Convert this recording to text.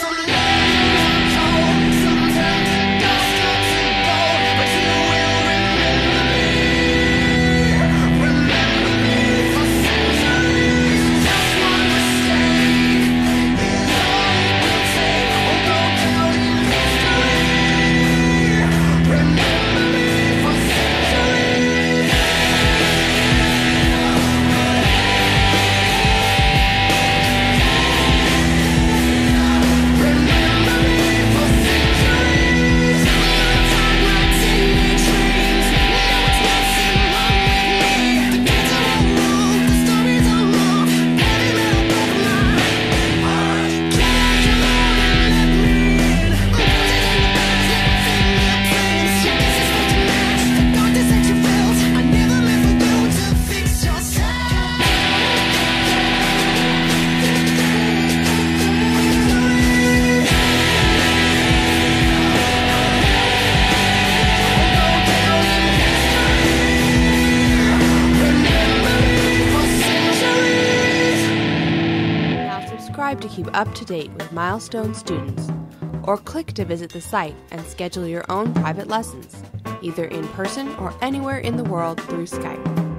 Now subscribe to keep up to date with milestone students, or click to visit the site and schedule your own private lessons, either in person or anywhere in the world through Skype.